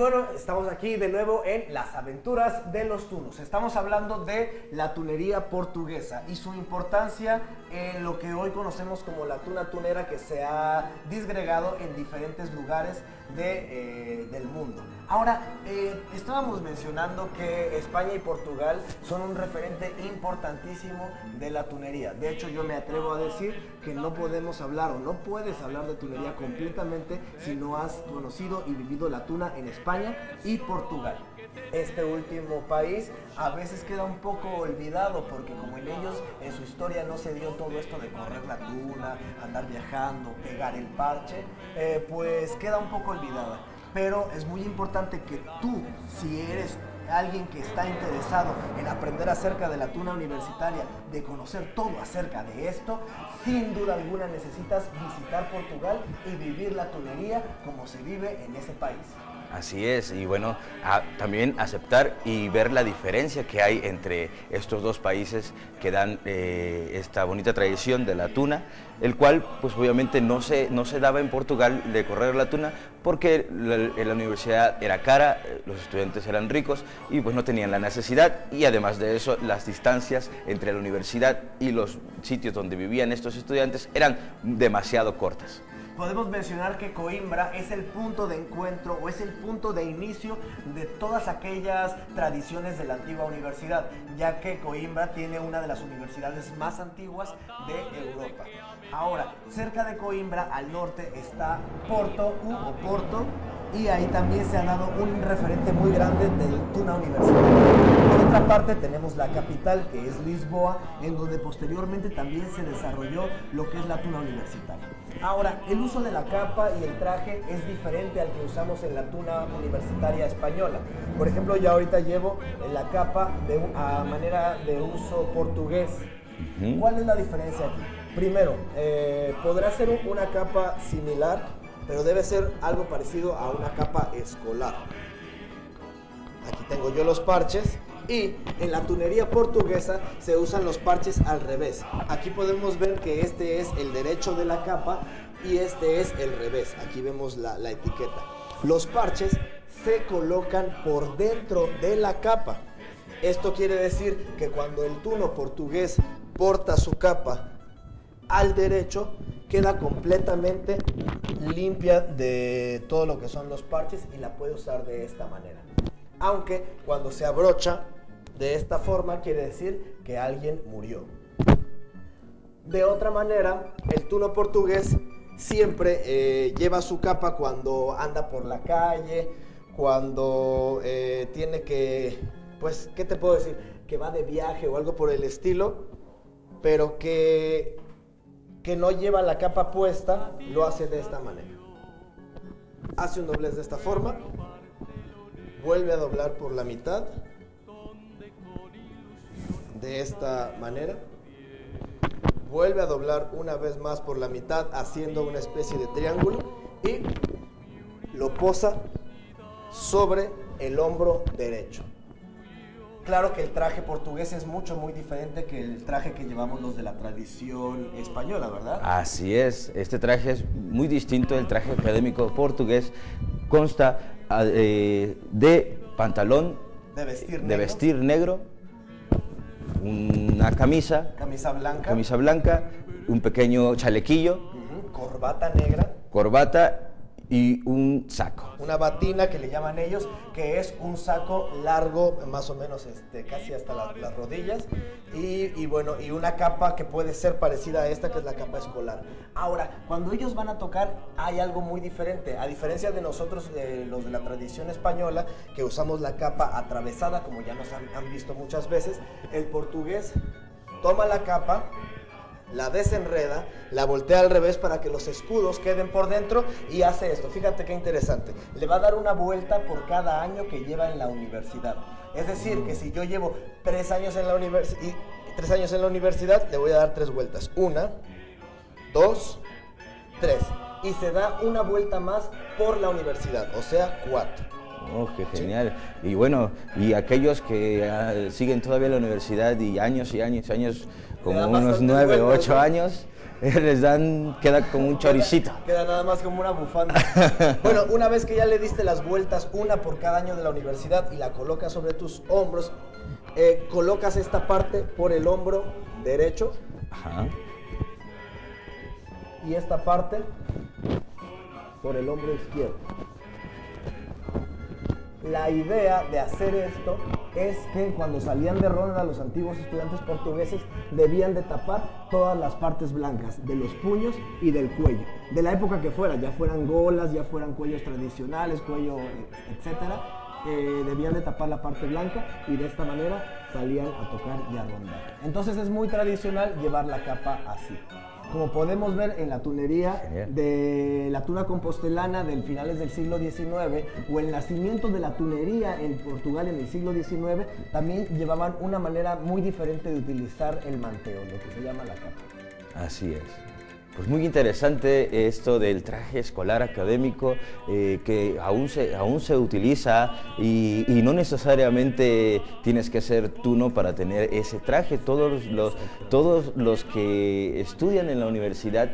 bueno, estamos aquí de nuevo en las aventuras de los tunos. Estamos hablando de la tunería portuguesa y su importancia en lo que hoy conocemos como la tuna tunera que se ha disgregado en diferentes lugares de, eh, del mundo. Ahora, eh, estábamos mencionando que España y Portugal son un referente importantísimo de la tunería. De hecho, yo me atrevo a decir que no podemos hablar o no puedes hablar de tunería completamente si no has conocido y vivido la tuna en España y Portugal. Este último país a veces queda un poco olvidado porque como en ellos en su historia no se dio todo esto de correr la tuna, andar viajando, pegar el parche, eh, pues queda un poco olvidada. Pero es muy importante que tú, si eres alguien que está interesado en aprender acerca de la tuna universitaria, de conocer todo acerca de esto, sin duda alguna necesitas visitar Portugal y vivir la tunería como se vive en ese país. Así es, y bueno, también aceptar y ver la diferencia que hay entre estos dos países que dan eh, esta bonita tradición de la tuna, el cual pues obviamente no se, no se daba en Portugal de correr la tuna porque la, universidad era cara, los estudiantes eran ricos y pues no tenían la necesidad. Y además de eso las distancias entre la universidad y los sitios donde vivían estos estudiantes eran demasiado cortas podemos mencionar que Coimbra es el punto de encuentro o es el punto de inicio de todas aquellas tradiciones de la antigua universidad, ya que Coimbra tiene una de las universidades más antiguas de Europa. Ahora, cerca de Coimbra, al norte, está Porto U Porto, y ahí también se ha dado un referente muy grande del Tuna Universitario. Por otra parte tenemos la capital que es Lisboa, en donde posteriormente también se desarrolló lo que es la Tuna Universitaria. Ahora, el uso de la capa y el traje es diferente al que usamos en la Tuna Universitaria española. Por ejemplo, yo ahorita llevo la capa de, a manera de uso portugués. ¿Cuál es la diferencia aquí? Primero, eh, podrá ser una capa similar pero debe ser algo parecido a una capa escolar. Aquí tengo yo los parches y en la tunería portuguesa se usan los parches al revés. Aquí podemos ver que este es el derecho de la capa y este es el revés. Aquí vemos la, etiqueta. Los parches se colocan por dentro de la capa. Esto quiere decir que cuando el tuno portugués porta su capa al derecho, queda completamente limpia de todo lo que son los parches y la puede usar de esta manera. Aunque cuando se abrocha de esta forma quiere decir que alguien murió. De otra manera, el tuno portugués siempre eh, lleva su capa cuando anda por la calle, cuando eh, tiene que, pues, ¿qué te puedo decir? Que va de viaje o algo por el estilo, pero que que no lleva la capa puesta, lo hace de esta manera. Hace un doblez de esta forma, vuelve a doblar por la mitad, de esta manera, vuelve a doblar una vez más por la mitad haciendo una especie de triángulo y lo posa sobre el hombro derecho. Claro que el traje portugués es mucho, muy diferente que el traje que llevamos los de la tradición española, ¿verdad? Así es, este traje es muy distinto del traje académico portugués. Consta ah, eh, de pantalón de vestir, de vestir negro, una camisa, camisa blanca, camisa blanca, un pequeño chalequillo, corbata negra, corbata y un saco. Una batina que le llaman ellos, que es un saco largo, más o menos este, casi hasta las rodillas, y, bueno, y una capa que puede ser parecida a esta, que es la capa escolar. Ahora, cuando ellos van a tocar, hay algo muy diferente. A diferencia de nosotros, los de la tradición española, que usamos la capa atravesada, como ya nos han visto muchas veces, el portugués toma la capa, la desenreda, la voltea al revés para que los escudos queden por dentro y hace esto. Fíjate qué interesante. Le va a dar una vuelta por cada año que lleva en la universidad. Es decir, que si yo llevo tres años en la, tres años en la universidad, le voy a dar tres vueltas. Una, dos, tres. Y se da una vuelta más por la universidad, o sea, cuatro. Oh, qué genial. Y bueno, y aquellos que ah, siguen todavía la universidad y años y años y años como unos nueve o ocho años, les dan, queda como un choricito. Queda, nada más como una bufanda. bueno, una vez que ya le diste las vueltas, una por cada año de la universidad y la colocas sobre tus hombros, eh, colocas esta parte por el hombro derecho. Ajá. Y esta parte por el hombro izquierdo. La idea de hacer esto es que cuando salían de ronda los antiguos estudiantes portugueses debían de tapar todas las partes blancas de los puños y del cuello, de la época que fuera, ya fueran golas, ya fueran cuellos tradicionales, cuello, etcétera, eh, debían de tapar la parte blanca y de esta manera salían a tocar y a rondar. Entonces es muy tradicional llevar la capa así como podemos ver en la tunería de la tuna compostelana del finales del siglo XIX o el nacimiento de la tunería en Portugal en el siglo XIX, también llevaban una manera muy diferente de utilizar el manteo, lo que se llama la capa. Así es. Pues muy interesante esto del traje escolar académico eh, que aún se, aún se utiliza y, no necesariamente tienes que ser tú no para tener ese traje. Todos los, todos los que estudian en la universidad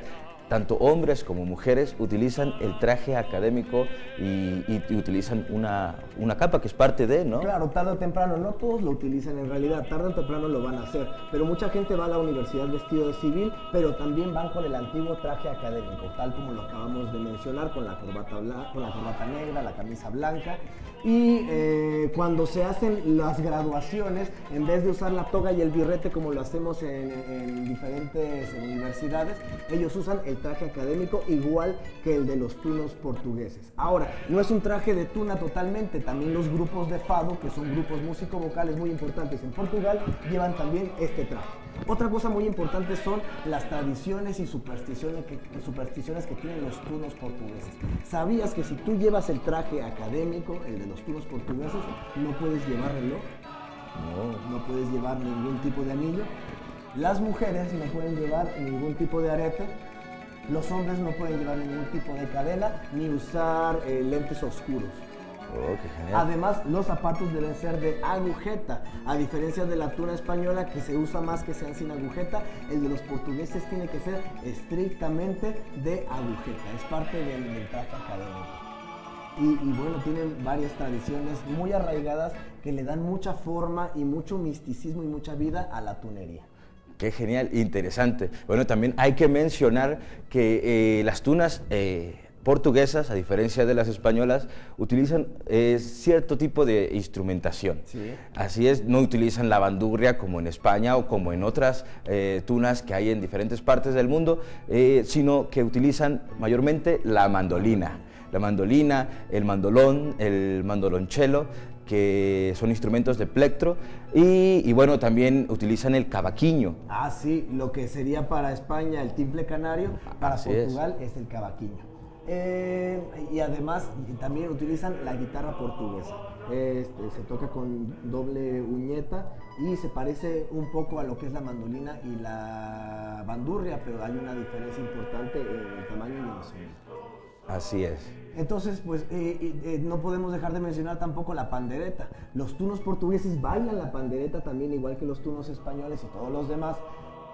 tanto hombres como mujeres utilizan el traje académico y, utilizan una, una, capa que es parte de, ¿no? Claro, tarde o temprano, no todos lo utilizan en realidad, tarde o temprano lo van a hacer, pero mucha gente va a la universidad vestido de civil, pero también van con el antiguo traje académico, tal como lo acabamos de mencionar, con la corbata, con la corbata negra, la camisa blanca, y eh, cuando se hacen las graduaciones, en vez de usar la toga y el birrete como lo hacemos en, en diferentes universidades, ellos usan el traje académico igual que el de los tunos portugueses. Ahora, no es un traje de tuna totalmente, también los grupos de fado, que son grupos músico-vocales muy importantes en Portugal, llevan también este traje. Otra cosa muy importante son las tradiciones y supersticiones que, supersticiones que tienen los tunos portugueses. ¿Sabías que si tú llevas el traje académico, el de los tunos portugueses, no puedes llevar reloj? No. No puedes llevar ningún tipo de anillo. Las mujeres no pueden llevar ningún tipo de arete los hombres no pueden llevar ningún tipo de cadena ni usar eh, lentes oscuros. Oh, Además, los zapatos deben ser de agujeta, a diferencia de la tuna española que se usa más que sean sin agujeta, el de los portugueses tiene que ser estrictamente de agujeta, es parte del, del traje académico. Y, y, bueno, tienen varias tradiciones muy arraigadas que le dan mucha forma y mucho misticismo y mucha vida a la tunería. Qué genial, interesante. Bueno, también hay que mencionar que eh, las tunas eh, portuguesas, a diferencia de las españolas, utilizan eh, cierto tipo de instrumentación. Así es, no utilizan la bandurria como en España o como en otras tunas que hay en diferentes partes del mundo, sino que utilizan mayormente la mandolina. La mandolina, el mandolón, el mandolonchelo, que son instrumentos de plectro, y, bueno, también utilizan el cavaquinho. Ah, sí, lo que sería para España el timple canario, para Portugal es. el cavaquinho. Eh, y además también utilizan la guitarra portuguesa. Este, se toca con doble uñeta y se parece un poco a lo que es la mandolina y la bandurria, pero hay una diferencia importante en el tamaño y en el sonido. Así es. Entonces, pues eh, eh, no podemos dejar de mencionar tampoco la pandereta. Los tunos portugueses bailan la pandereta también, igual que los tunos españoles y todos los demás,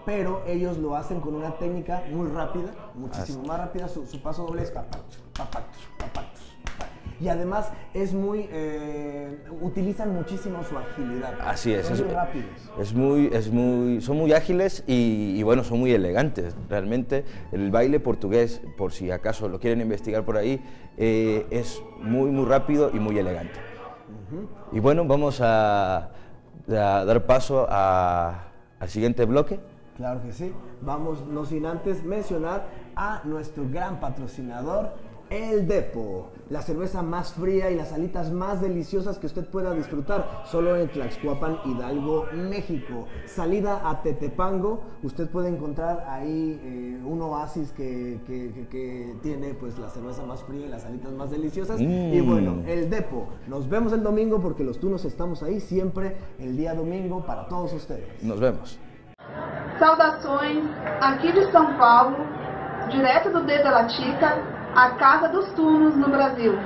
pero ellos lo hacen con una técnica muy rápida, muchísimo más rápida. Su, paso doble es papatos, papatos, papatos y además es muy eh, utilizan muchísimo su agilidad. Así es, son es muy rápidos. Es muy, es muy, son muy ágiles y, bueno, son muy elegantes. Realmente el baile portugués, por si acaso lo quieren investigar por ahí, eh, es muy, muy rápido y muy elegante. Y bueno, vamos a, dar paso al siguiente bloque. Claro que sí. Vamos, no sin antes mencionar a nuestro gran patrocinador, el Depo, la cerveza más fría y las alitas más deliciosas que usted pueda disfrutar solo en Tlaxcuapan, Hidalgo, México. Salida a Tetepango, usted puede encontrar ahí eh, un oasis que, tiene pues la cerveza más fría y las alitas más deliciosas. Y mm. bueno, el Depo. Nos vemos el domingo porque los tunos estamos ahí siempre el día domingo para todos ustedes. Nos vemos. Saudações, aqui de São Paulo, direto do Dedo da Chica. A Casa dos Turnos no Brasil.